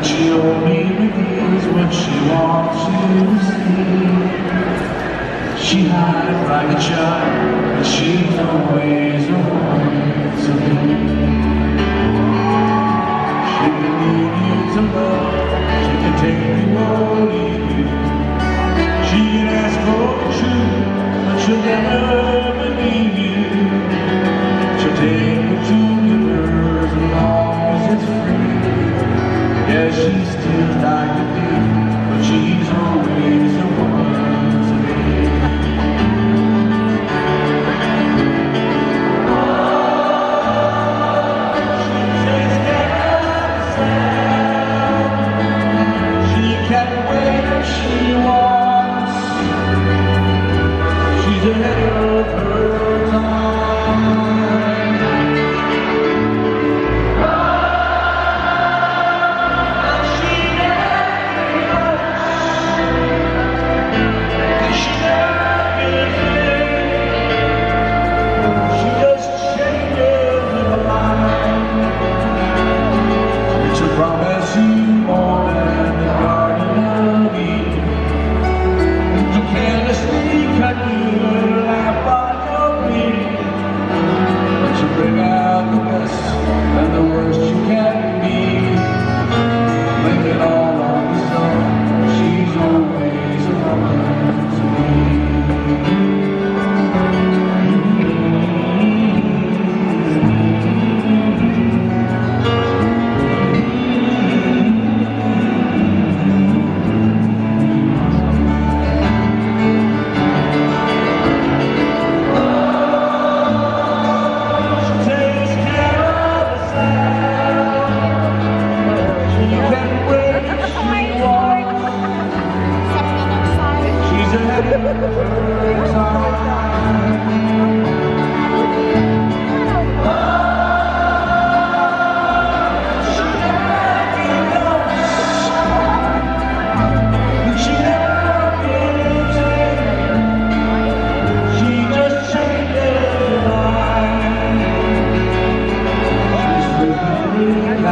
she only reveals what she wants to see. She hides like a child, but she's always the one to be. She can need you to love, she can take you or leave you. She can ask for truth, but she'll never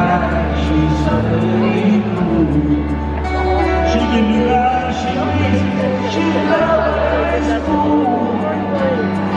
She lies, she lies, she lies, she lies, she lies,